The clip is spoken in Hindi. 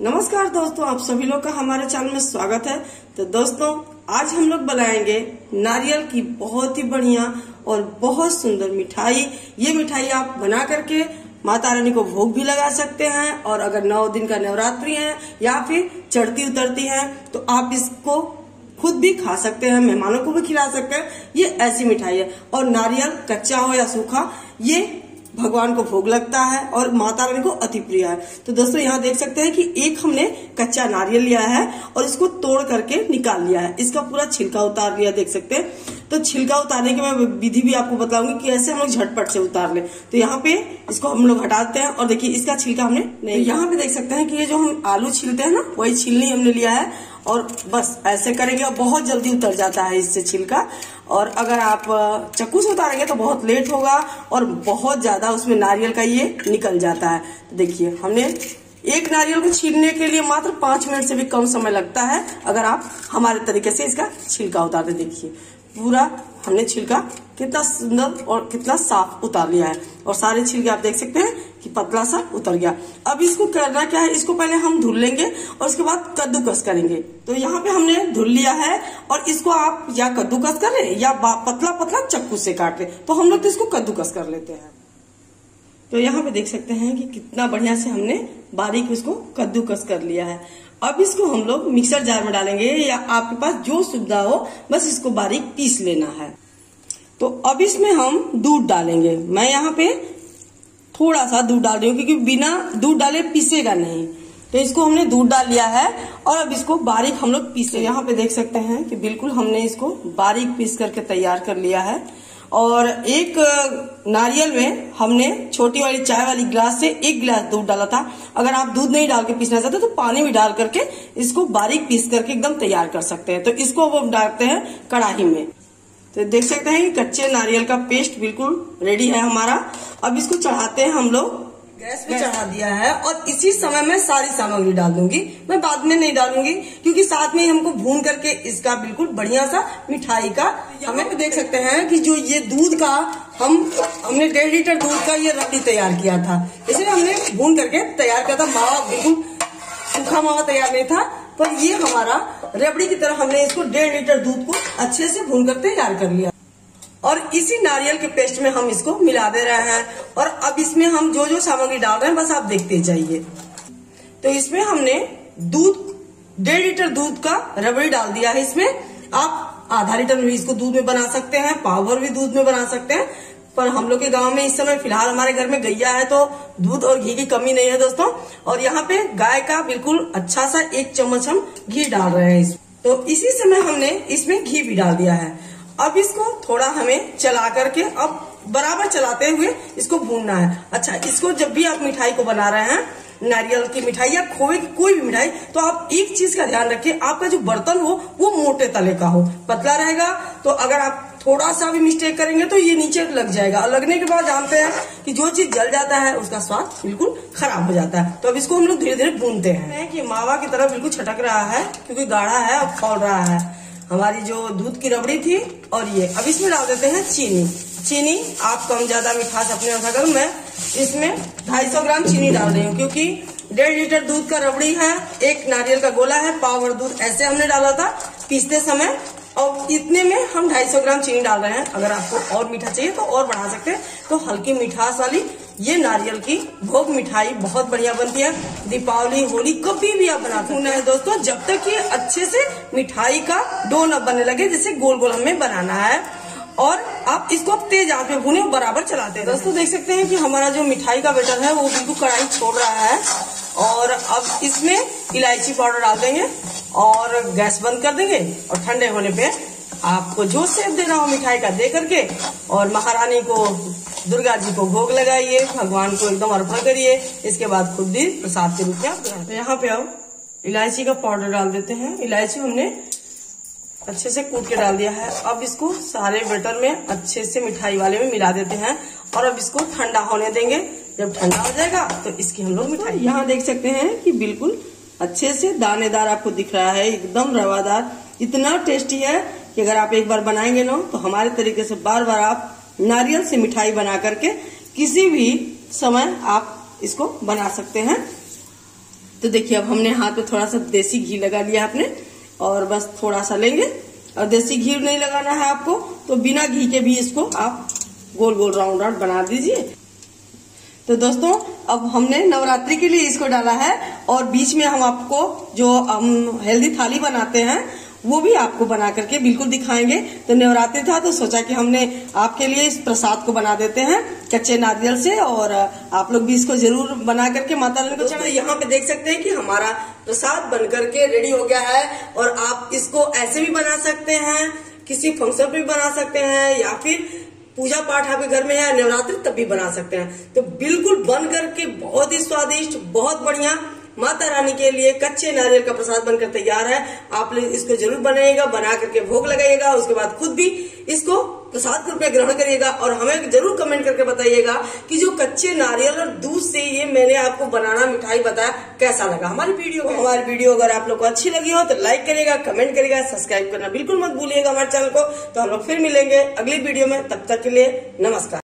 नमस्कार दोस्तों, आप सभी लोग का हमारे चैनल में स्वागत है। तो दोस्तों, आज हम लोग बनाएँगे नारियल की बहुत ही बढ़िया और बहुत सुंदर मिठाई। ये मिठाई आप बना करके माता रानी को भोग भी लगा सकते हैं और अगर नौ दिन का नवरात्रि है या फिर चढ़ती उतरती है तो आप इसको खुद भी खा सकते हैं, मेहमानों को भी खिला सकते हैं। ये ऐसी मिठाई है और नारियल कच्चा हो या सूखा, ये भगवान को भोग लगता है और माता रानी को अति प्रिय है। तो दोस्तों, यहाँ देख सकते हैं कि एक हमने कच्चा नारियल लिया है और इसको तोड़ करके निकाल लिया है। इसका पूरा छिलका उतार लिया, देख सकते हैं। तो छिलका उतारने की मैं विधि भी आपको बताऊँगी कि ऐसे हम लोग झटपट से उतार ले। तो यहाँ पे इसको हम लोग हटाते हैं और देखिए इसका छिलका हमने नहीं तो यहाँ पे देख सकते हैं कि ये जो हम आलू छीलते हैं ना वही छीलनी हमने लिया है और बस ऐसे करेंगे और बहुत जल्दी उतर जाता है इससे छिलका। और अगर आप चक्कू से उतारेंगे तो बहुत लेट होगा और बहुत ज़्यादा उसमें नारियल का ये निकल जाता है। तो देखिए हमने एक नारियल को छीलने के लिए मात्र पाँच मिनट से भी कम समय लगता है अगर आप हमारे तरीके से इसका छिलका उतारते देखिए। पूरा हमने छिलका कितना सुंदर और कितना साफ़ उतार लिया है। और सारे छिलके आप देख सकते हैं कि पतला सा उतर गया। अब इसको करना क्या है? इसको पहले हम धुल लेंगे और उसके बाद कद्दूकस करेंगे। तो यहाँ पे हमने धुल लिया है और इसको आप या कद्दूकस कर ले या पतला पतला चक्कू से काट ले। तो हम लोग तो इसको कद्दूकस कर लेते हैं। तो यहाँ पे देख सकते हैं कि कितना बढ़िया से हमने बारीक उसको कद्दूकस कर लिया है। अब इसको हम लोग मिक्सर जार में डालेंगे या आपके पास जो सुविधा हो, बस इसको बारीक पीस लेना है। तो अब इसमें हम दूध डालेंगे। मैं यहाँ पे थोड़ा सा दूध डाल रही हूँ, क्योंकि बिना दूध डाले पीसेगा नहीं। तो इसको हमने दूध डाल लिया है, और अब इसको बारीक हम लोग पीसे। यहाँ पे देख सकते हैं कि बिल्कुल हमने इसको बारीक पीस करके तैयार कर लिया है। और एक नारियल में हमने छोटी वाली चाय वाली गिलास से एक गिलास दूध डाला था। अगर आप दूध नहीं डाल के पीसना चाहते तो पानी भी डाल करके इसको बारीक पीस करके एकदम तैयार कर सकते हैं। तो इसको अब हम डालते हैं कड़ाही में। तो देख सकते हैं कि कच्चे नारियल का पेस्ट बिल्कुल रेडी है हमारा। अब इसको चढ़ाते हैं हम लोग गैस पे चढ़ा दिया है और इसी समय में सारी सामग्री डाल दूँगी। मैं बाद में नहीं डालूँगी क्योंकि साथ में हमको भून करके इसका बिल्कुल बढ़िया सा मिठाई का हमें भी देख सकते हैं कि जो ये दूध का हम हमने डेढ़ लीटर दूध का ये रबड़ी तैयार किया था। इसलिए हमने भून करके तैयार किया था। मावा बिल्कुल सूखा मावा तैयार नहीं था पर ये हमारा रबड़ी की तरह हमने इसको डेढ़ लीटर दूध को अच्छे से भून कर तैयार कर लिया। और इसी नारियल के पेस्ट में हम इसको मिला दे रहे हैं। और अब इसमें हम जो जो सामग्री डाल रहे हैं, बस आप देखते जाइए। तो इसमें हमने दूध, डेढ़ लीटर दूध का रबड़ी डाल दिया है इसमें। आप आधा लीटर भी इसको दूध में बना सकते हैं पावर भी दूध में बना सकते हैं। पर हम लोग के गाँव में इस समय फ़िलहाल हमारे घर में गैया है तो दूध और घी की कमी नहीं है दोस्तों। और यहाँ पे गाय का बिल्कुल अच्छा सा एक चम्मच हम घी डाल रहे हैं तो इसी समय हमने इसमें घी भी डाल दिया है। अब इसको थोड़ा हमें चला करके अब बराबर चलाते हुए इसको भूनना है। अच्छा इसको जब भी आप मिठाई को बना रहे हैं, नारियल की मिठाई या खोए की कोई भी मिठाई तो आप एक चीज़ का ध्यान रखिए आपका जो बर्तन हो, वो मोटे तले का हो। पतला रहेगा तो अगर आप थोड़ा सा भी मिस्टेक करेंगे तो ये नीचे लग जाएगा। और लगने के बाद जानते हैं कि जो चीज़ जल जाता है, उसका स्वाद बिल्कुल खराब हो जाता है। तो अब इसको हम लोग धीरे धीरे भूनते हैं। कि मावा की तरह बिल्कुल छटक रहा है, क्योंकि गाढ़ा है और फौल रहा है। हमारी जो दूध की रबड़ी थी और ये। अब इसमें डाल देते हैं चीनी। चीनी आप कम ज़्यादा मिठास अपने अनुसार करूँ मैं। इसमें 250 ग्राम चीनी डाल रही हूँ, क्योंकि डेढ़ लीटर दूध का रबड़ी है, एक नारियल का गोला है पावर दूध ऐसे हमने डाला था पीसते समय। और इतने में हम 250 ग्राम चीनी डाल रहे हैं। अगर आपको और मीठा चाहिए तो और बढ़ा सकते हैं। तो हल्की मिठास वाली ये नारियल की भोग मिठाई बहुत बढ़िया बनती है। दीपावली, होली कभी भी आप बना सकते हैं दोस्तों, जब तक ये अच्छे से मिठाई का डो न बनने लगे, जिसे गोल गोल हमें बनाना है, और आप इसको तेज आँच में भूने बराबर चलाते हैं। दोस्तों, देख सकते हैं कि हमारा जो मिठाई का बेटर है, वो बिल्कुल कढ़ाई छोड़ रहा है। और अब इसमें इलायची पाउडर डाल देंगे और गैस बंद कर देंगे और ठंडे होने पे आपको जो सेब देना हो मिठाई का दे करके, और महारानी को दुर्गा जी को भोग लगाइए, भगवान को एकदम अर्पण करिए, इसके बाद खुद भी प्रसाद के रूप में आप यहाँ पे हम इलायची का पाउडर डाल देते हैं। इलायची हमने अच्छे से कूट के डाल दिया है। अब इसको सारे बटर में अच्छे से मिठाई वाले में मिला देते हैं और अब इसको ठंडा होने देंगे। जब ठंडा हो जाएगा तो इसकी हम लोग मिठाई तो यहाँ देख सकते हैं कि बिल्कुल अच्छे से दानेदार आपको दिख रहा है, एकदम रवादार। इतना टेस्टी है कि अगर आप एक बार बनाएँगे ना तो हमारे तरीके से बार बार आप नारियल से मिठाई बना करके किसी भी समय आप इसको बना सकते हैं। तो देखिए, अब हमने हाथ पे थोड़ा सा देसी घी लगा लिया आपने, और बस थोड़ा सा लेंगे। और देसी घी नहीं लगाना है आपको तो बिना घी के भी इसको आप गोल गोल राउंड राउंड बना दीजिए। तो दोस्तों, अब हमने नवरात्रि के लिए इसको डाला है, और बीच में हम आपको जो हम हेल्दी थाली बनाते हैं वो भी आपको बना करके बिल्कुल दिखाएँगे। तो नवरात्रि था तो सोचा कि हमने आपके लिए इस प्रसाद को बना देते हैं कच्चे नारियल से और आप लोग भी इसको ज़रूर बना करके माता रानी को चढ़ा यहाँ पे देख सकते हैं कि हमारा प्रसाद बन करके रेडी हो गया है और आप इसको ऐसे भी बना सकते हैं किसी फ़ंक्शन पे भी बना सकते हैं या फिर पूजा पाठ आपके घर में है नवरात्रि तब भी बना सकते हैं। तो बिल्कुल बन करके बहुत ही स्वादिष्ट बहुत बढ़िया माता रानी के लिए कच्चे नारियल का प्रसाद बनकर तैयार है। आप लोग इसको ज़रूर बनाइएगा, बना करके भोग लगाइएगा, उसके बाद खुद भी इसको प्रसाद के रूप में ग्रहण करिएगा और हमें ज़रूर कमेंट करके बताइएगा कि जो कच्चे नारियल और दूध से ये मैंने आपको बनाना मिठाई बताया, कैसा लगा? हमारी वीडियो हमारी वीडियो अगर आप लोग को अच्छी लगी हो तो लाइक करिएगा कमेंट करिएगा सब्सक्राइब करना बिल्कुल मत भूलिएगा हमारे चैनल को। तो हम लोग फिर मिलेंगे अगली वीडियो में, तब तक के लिए नमस्कार।